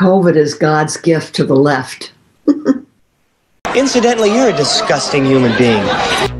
COVID is God's gift to the left. Incidentally, you're a disgusting human being.